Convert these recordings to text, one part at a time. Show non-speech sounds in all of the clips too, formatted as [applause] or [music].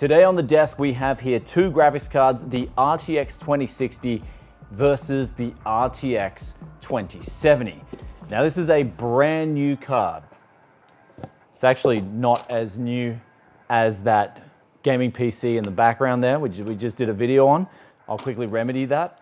Today on the desk we have here two graphics cards, the RTX 2060 versus the RTX 2070. Now this is a brand new card. It's actually not as new as that gaming PC in the background there, which we just did a video on. I'll quickly remedy that.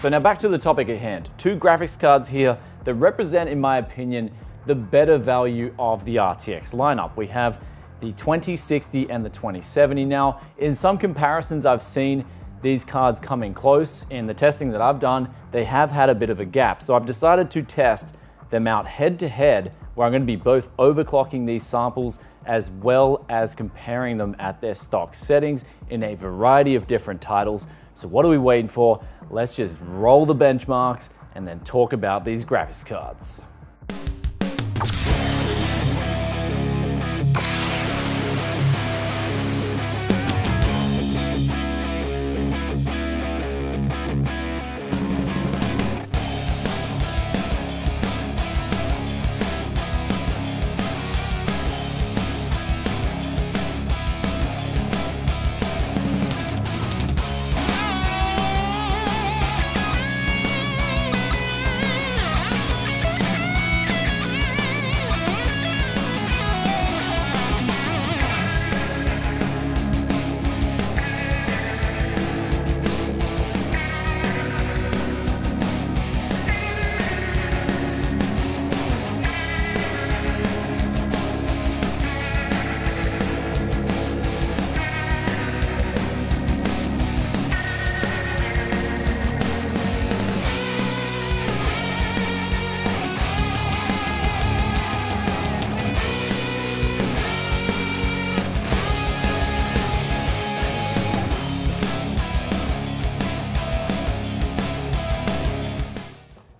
So now back to the topic at hand. Two graphics cards here that represent, in my opinion, the better value of the RTX lineup. We have the 2060 and the 2070 now. In some comparisons I've seen these cards coming close. In the testing that I've done, they have had a bit of a gap. So I've decided to test them out head to head where I'm gonna be both overclocking these samples as well as comparing them at their stock settings in a variety of different titles. So what are we waiting for? Let's just roll the benchmarks and then talk about these graphics cards.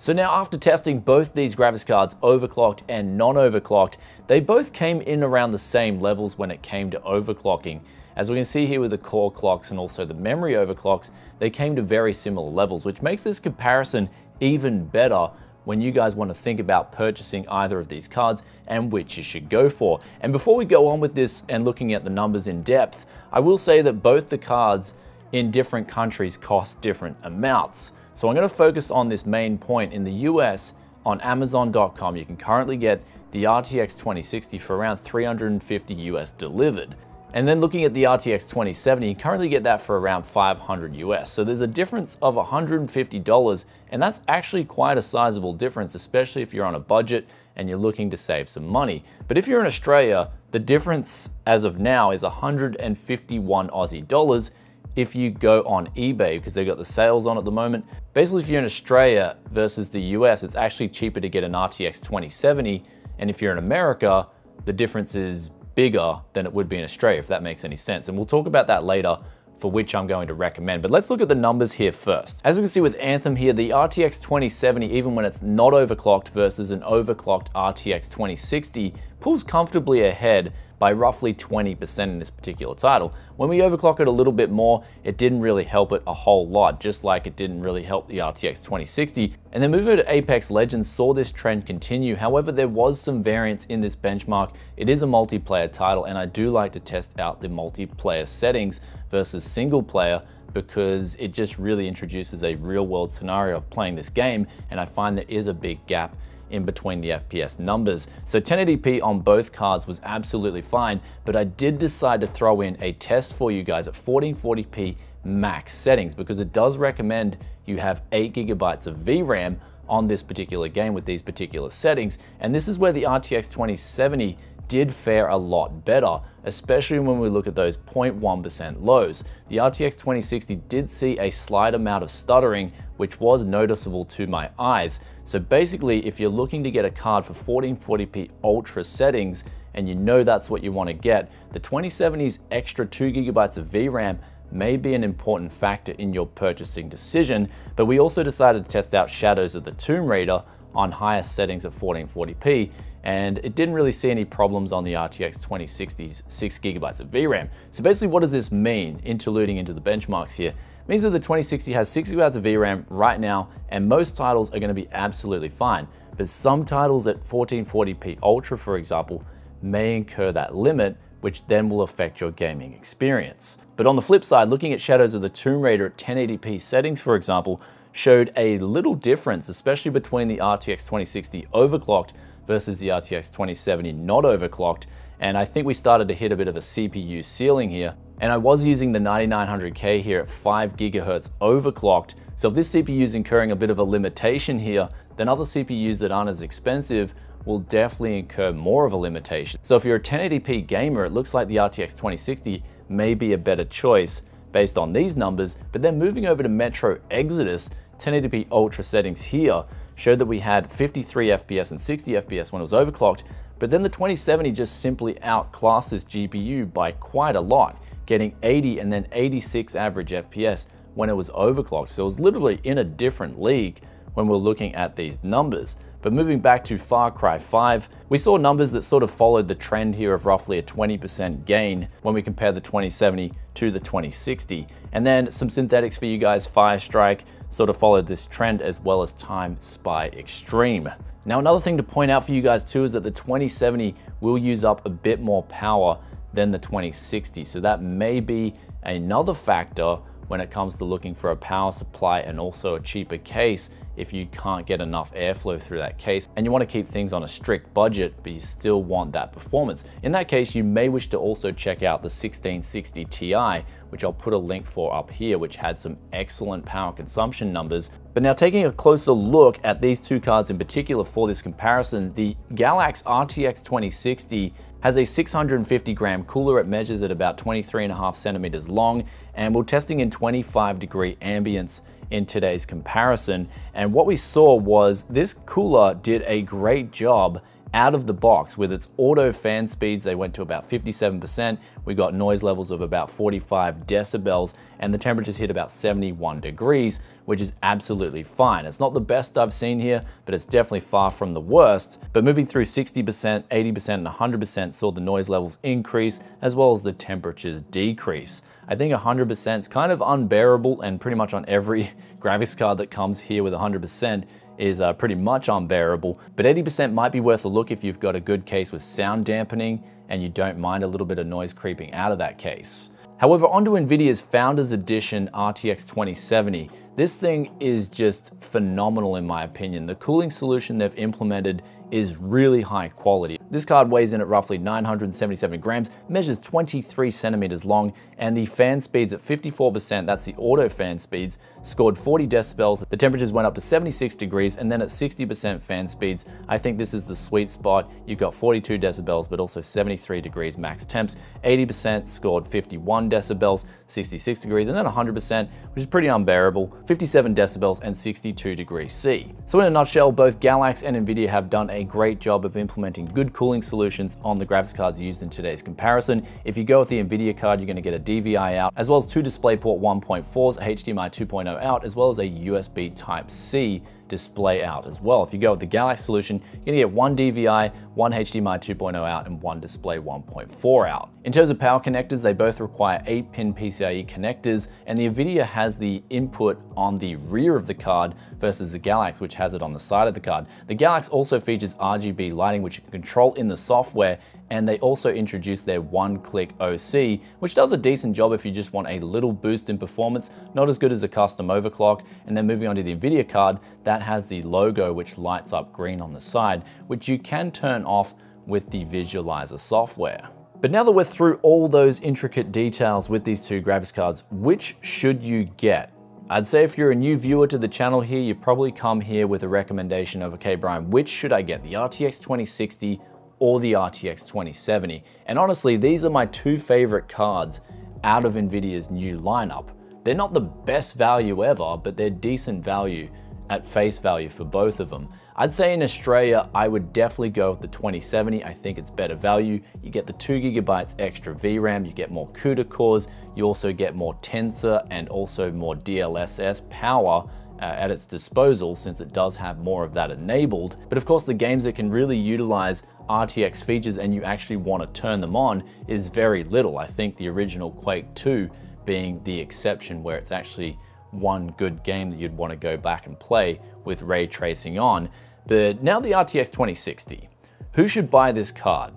So now after testing both these graphics cards overclocked and non-overclocked, they both came in around the same levels when it came to overclocking. As we can see here with the core clocks and also the memory overclocks, they came to very similar levels, which makes this comparison even better when you guys want to think about purchasing either of these cards and which you should go for. And before we go on with this and looking at the numbers in depth, I will say that both the cards in different countries cost different amounts. So I'm going to focus on this main point. In the US, on Amazon.com, you can currently get the RTX 2060 for around 350 US delivered. And then looking at the RTX 2070, you currently get that for around 500 US. So there's a difference of $150, and that's actually quite a sizable difference, especially if you're on a budget and you're looking to save some money. But if you're in Australia, the difference as of now is 151 Aussie dollars, if you go on eBay because they've got the sales on at the moment. Basically, if you're in Australia versus the US, it's actually cheaper to get an RTX 2070. And if you're in America, the difference is bigger than it would be in Australia, if that makes any sense. And we'll talk about that later for which I'm going to recommend. But let's look at the numbers here first. As we can see with Anthem here, the RTX 2070, even when it's not overclocked versus an overclocked RTX 2060, pulls comfortably ahead by roughly 20% in this particular title. When we overclock it a little bit more, it didn't really help it a whole lot, just like it didn't really help the RTX 2060. And then moving to Apex Legends saw this trend continue. However, there was some variance in this benchmark. It is a multiplayer title, and I do like to test out the multiplayer settings versus single player because it just really introduces a real world scenario of playing this game and I find there is a big gap in between the FPS numbers. So 1080p on both cards was absolutely fine, but I did decide to throw in a test for you guys at 1440p max settings because it does recommend you have 8 gigabytes of VRAM on this particular game with these particular settings. And this is where the RTX 2070 did fare a lot better, especially when we look at those 0.1% lows. The RTX 2060 did see a slight amount of stuttering, which was noticeable to my eyes. So basically, if you're looking to get a card for 1440p ultra settings, and you know that's what you want to get, the 2070's extra 2 gigabytes of VRAM may be an important factor in your purchasing decision, but we also decided to test out Shadows of the Tomb Raider on higher settings at 1440p, and it didn't really see any problems on the RTX 2060's 6 gigabytes of VRAM. So basically what does this mean, interluding into the benchmarks here? Means that the 2060 has 6 gigabytes of VRAM right now, and most titles are going to be absolutely fine. But some titles at 1440p Ultra, for example, may incur that limit, which then will affect your gaming experience. But on the flip side, looking at Shadows of the Tomb Raider at 1080p settings, for example, showed a little difference, especially between the RTX 2060 overclocked versus the RTX 2070 not overclocked. And I think we started to hit a bit of a CPU ceiling here. And I was using the 9900K here at 5 gigahertz overclocked. So if this CPU is incurring a bit of a limitation here, then other CPUs that aren't as expensive will definitely incur more of a limitation. So if you're a 1080p gamer, it looks like the RTX 2060 may be a better choice based on these numbers, but then moving over to Metro Exodus, 1080p Ultra settings here showed that we had 53 FPS and 60 FPS when it was overclocked, but then the 2070 just simply outclasses GPU by quite a lot, getting 80 and then 86 average FPS when it was overclocked. So it was literally in a different league when we're looking at these numbers. But moving back to Far Cry 5, we saw numbers that sort of followed the trend here of roughly a 20% gain when we compare the 2070 to the 2060. And then some synthetics for you guys, Firestrike sort of followed this trend as well as Time Spy Extreme. Now another thing to point out for you guys too is that the 2070 will use up a bit more power than the 2060. So that may be another factor when it comes to looking for a power supply and also a cheaper case if you can't get enough airflow through that case and you want to keep things on a strict budget but you still want that performance. In that case you may wish to also check out the 1660 Ti which I'll put a link for up here which had some excellent power consumption numbers. But now taking a closer look at these two cards in particular for this comparison, the Galax RTX 2060 has a 650 gram cooler. It measures at about 23 and a half centimeters long, and we're testing in 25 degree ambience in today's comparison. And what we saw was this cooler did a great job out of the box with its auto fan speeds. They went to about 57%. We got noise levels of about 45 decibels and the temperatures hit about 71 degrees, which is absolutely fine. It's not the best I've seen here, but it's definitely far from the worst. But moving through 60%, 80%, and 100% saw the noise levels increase as well as the temperatures decrease. I think 100% is kind of unbearable and pretty much on every [laughs] graphics card that comes here with 100% is uh, pretty much unbearable, but 80% might be worth a look if you've got a good case with sound dampening and you don't mind a little bit of noise creeping out of that case. However, onto NVIDIA's Founders Edition RTX 2070. This thing is just phenomenal in my opinion. The cooling solution they've implemented is really high quality. This card weighs in at roughly 977 grams, measures 23 centimeters long, and the fan speeds at 54%, that's the auto fan speeds, scored 40 decibels. The temperatures went up to 76 degrees, and then at 60% fan speeds, I think this is the sweet spot. You've got 42 decibels, but also 73 degrees max temps. 80% scored 51 decibels, 66 degrees, and then 100%, which is pretty unbearable, 57 decibels and 62 degrees C. So in a nutshell, both Galax and NVIDIA have done a great job of implementing good cooling solutions on the graphics cards used in today's comparison. If you go with the NVIDIA card, you're gonna get a DVI out, as well as two DisplayPort 1.4s, HDMI 2.0 out, as well as a USB Type-C display out as well. If you go with the Galax solution, you're gonna get one DVI, one HDMI 2.0 out, and one display 1.4 out. In terms of power connectors, they both require 8-pin PCIe connectors, and the NVIDIA has the input on the rear of the card versus the Galax, which has it on the side of the card. The Galax also features RGB lighting, which you can control in the software, and they also introduced their one-click OC, which does a decent job if you just want a little boost in performance, not as good as a custom overclock. And then moving on to the NVIDIA card, that has the logo which lights up green on the side, which you can turn off with the visualizer software. But now that we're through all those intricate details with these two graphics cards, which should you get? I'd say if you're a new viewer to the channel here, you've probably come here with a recommendation of, okay, Brian, which should I get, the RTX 2060 or the RTX 2070. And honestly, these are my two favorite cards out of NVIDIA's new lineup. They're not the best value ever, but they're decent value at face value for both of them. I'd say in Australia, I would definitely go with the 2070. I think it's better value. You get the two gigabytes extra VRAM, you get more CUDA cores, you also get more tensor and also more DLSS power uh, at its disposal since it does have more of that enabled. But of course, the games that can really utilize RTX features and you actually want to turn them on is very little. I think the original Quake 2 being the exception where it's actually one good game that you'd want to go back and play with ray tracing on. But now the RTX 2060. Who should buy this card?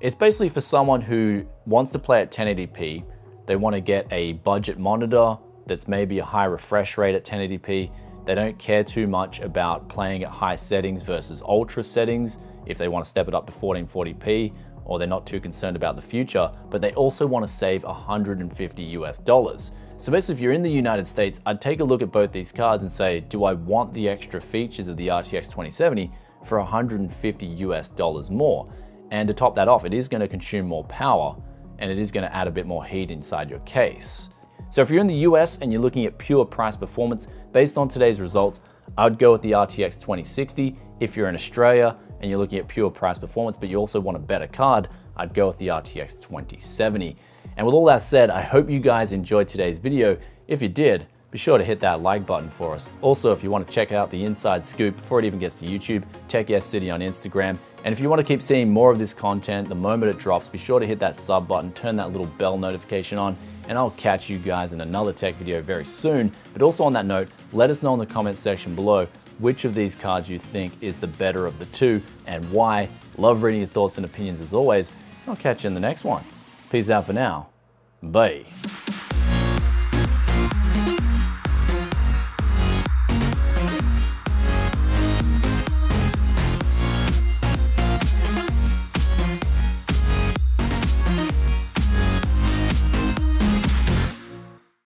It's basically for someone who wants to play at 1080p, they want to get a budget monitor that's maybe a high refresh rate at 1080p, they don't care too much about playing at high settings versus ultra settings if they want to step it up to 1440p, or they're not too concerned about the future, but they also want to save 150 US dollars. So basically, if you're in the United States, I'd take a look at both these cards and say, do I want the extra features of the RTX 2070 for 150 US dollars more? And to top that off, it is going to consume more power and it is going to add a bit more heat inside your case. So if you're in the US and you're looking at pure price performance, based on today's results, I'd go with the RTX 2060. If you're in Australia and you're looking at pure price performance, but you also want a better card, I'd go with the RTX 2070. And with all that said, I hope you guys enjoyed today's video. If you did, be sure to hit that like button for us. Also, if you want to check out the inside scoop before it even gets to YouTube, Tech Yes City on Instagram. And if you want to keep seeing more of this content the moment it drops, be sure to hit that sub button, turn that little bell notification on, and I'll catch you guys in another tech video very soon. But also on that note, let us know in the comments section below which of these cards you think is the better of the two and why. Love reading your thoughts and opinions as always. I'll catch you in the next one. Peace out for now. Bye.